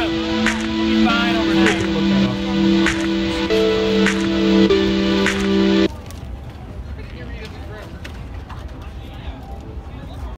up. He's fine over there.